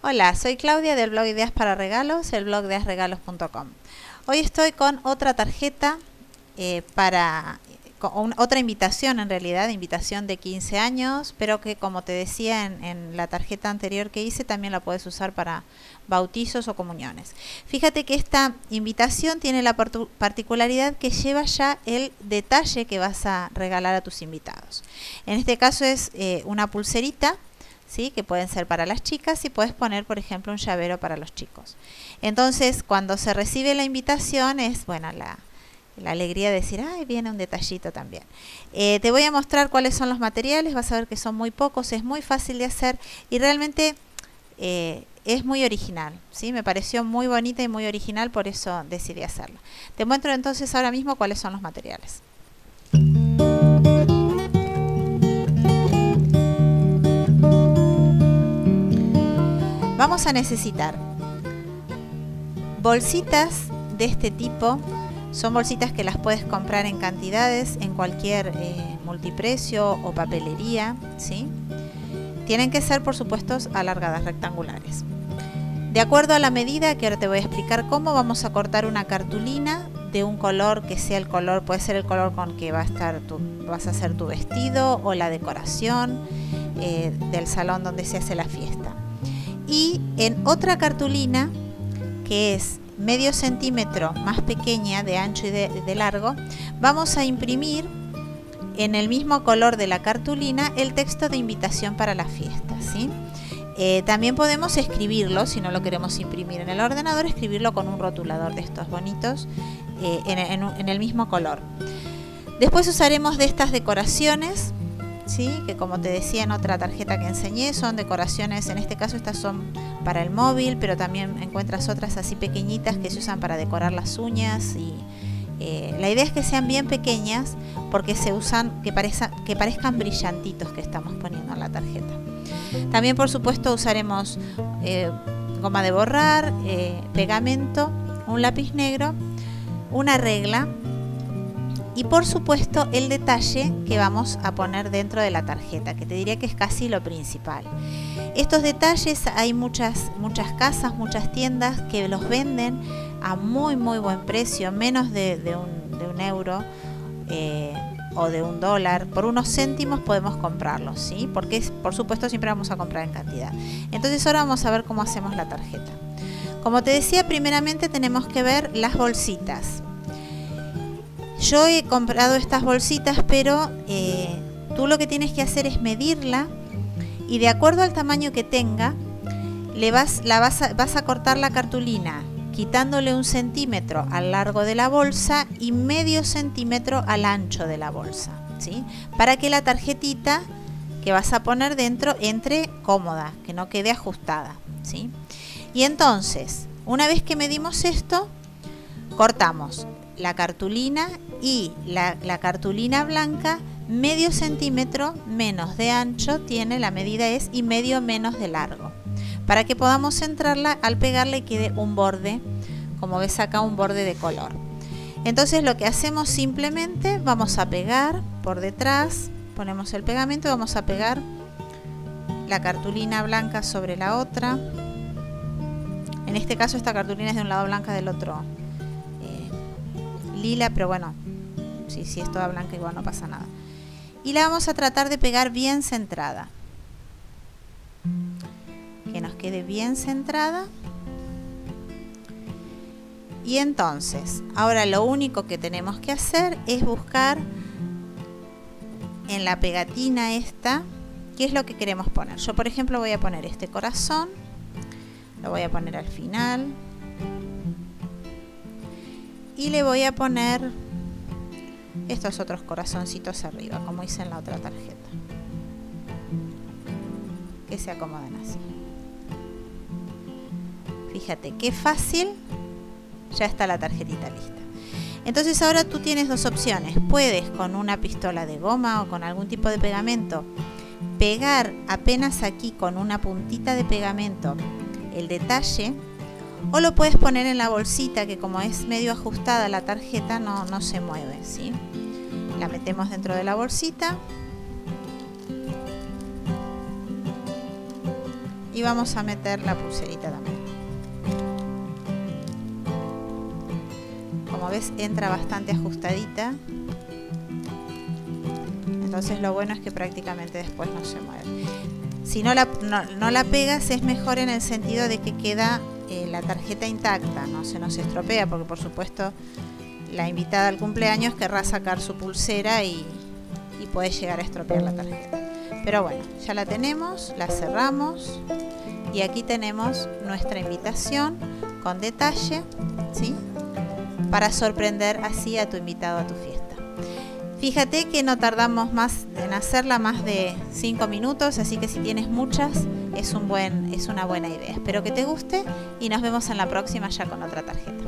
Hola, soy Claudia del blog Ideas para Regalos, el blog ideasregalos.com. Hoy estoy con otra tarjeta eh, para otra invitación en realidad, invitación de 15 años, pero que como te decía en, la tarjeta anterior que hice, también la puedes usar para bautizos o comuniones. Fíjate que esta invitación tiene la particularidad que lleva ya el detalle que vas a regalar a tus invitados. En este caso es eh, una pulserita, ¿sí? que pueden ser para las chicas y puedes poner, por ejemplo, un llavero para los chicos. Entonces, cuando se recibe la invitación es, bueno, la la alegría de decir, ay, viene un detallito también. Eh, te voy a mostrar cuáles son los materiales, vas a ver que son muy pocos, es muy fácil de hacer y realmente eh, es muy original, ¿sí? Me pareció muy bonita y muy original, por eso decidí hacerla. Te muestro entonces ahora mismo cuáles son los materiales. Vamos a necesitar bolsitas de este tipo son bolsitas que las puedes comprar en cantidades en cualquier eh, multiprecio o papelería, ¿sí? Tienen que ser, por supuesto, alargadas, rectangulares. De acuerdo a la medida, que ahora te voy a explicar cómo, vamos a cortar una cartulina de un color que sea el color, puede ser el color con que va a estar tu, vas a hacer tu vestido o la decoración eh, del salón donde se hace la fiesta. Y en otra cartulina, que es medio centímetro más pequeña de ancho y de, largo, vamos a imprimir en el mismo color de la cartulina el texto de invitación para la fiesta. ¿sí? Eh, también podemos escribirlo, si no lo queremos imprimir en el ordenador, escribirlo con un rotulador de estos bonitos eh, en, el mismo color. Después usaremos de estas decoraciones ¿sí? que como te decía en otra tarjeta que enseñé, son decoraciones, en este caso estas son para el móvil, pero también encuentras otras así pequeñitas que se usan para decorar las uñas y eh, la idea es que sean bien pequeñas porque se usan que, que parezcan brillantitos que estamos poniendo en la tarjeta. También por supuesto usaremos eh, goma de borrar, eh, pegamento, un lápiz negro, una regla y por supuesto el detalle que vamos a poner dentro de la tarjeta, que te diría que es casi lo principal. Estos detalles hay muchas, muchas casas, muchas tiendas que los venden a muy muy buen precio, menos de, un, euro. Eh, o de un dólar, por unos céntimos podemos comprarlos, ¿sí? Porque por supuesto siempre vamos a comprar en cantidad. Entonces ahora vamos a ver cómo hacemos la tarjeta. Como te decía, primeramente tenemos que ver las bolsitas. Yo he comprado estas bolsitas, pero eh, tú lo que tienes que hacer es medirla y de acuerdo al tamaño que tenga, le vas, a, vas a cortar la cartulina quitándole un centímetro al largo de la bolsa y medio centímetro al ancho de la bolsa, ¿sí? Para que la tarjetita que vas a poner dentro entre cómoda, que no quede ajustada, ¿sí? Y entonces, una vez que medimos esto, cortamos la cartulina y la, cartulina blanca medio centímetro menos de ancho tiene, la medida es y medio menos de largo. Para que podamos centrarla, al pegarle quede un borde, como ves acá, un borde de color. Entonces lo que hacemos simplemente, vamos a pegar por detrás, ponemos el pegamento vamos a pegar la cartulina blanca sobre la otra. En este caso esta cartulina es de un lado blanca del otro lila, pero bueno, si, si es toda blanca igual no pasa nada. Y la vamos a tratar de pegar bien centrada. Que nos quede bien centrada. Y entonces, ahora lo único que tenemos que hacer es buscar en la pegatina esta, qué es lo que queremos poner. Yo, por ejemplo, voy a poner este corazón, lo voy a poner al final y le voy a poner estos otros corazoncitos arriba como hice en la otra tarjeta. Que se acomoden así. Fíjate qué fácil. Ya está la tarjetita lista. Entonces ahora tú tienes dos opciones. Puedes con una pistola de goma o con algún tipo de pegamento pegar apenas aquí con una puntita de pegamento el detalle o lo puedes poner en la bolsita que como es medio ajustada la tarjeta no, no se mueve. ¿sí? La metemos dentro de la bolsita. y vamos a meter la pulserita también. Como ves entra bastante ajustadita. Entonces lo bueno es que prácticamente después no se mueve. Si no la, no, la pegas es mejor en el sentido de que queda eh, la tarjeta intacta, no se nos estropea porque por supuesto la invitada al cumpleaños querrá sacar su pulsera y, puede llegar a estropear la tarjeta. Pero bueno, ya la tenemos, la cerramos y aquí tenemos nuestra invitación con detalle, ¿sí? Para sorprender así a tu invitado a tu fiesta. Fíjate que no tardamos más en hacerla más de 5 minutos, así que si tienes muchas es, un buen, es una buena idea. Espero que te guste y nos vemos en la próxima ya con otra tarjeta.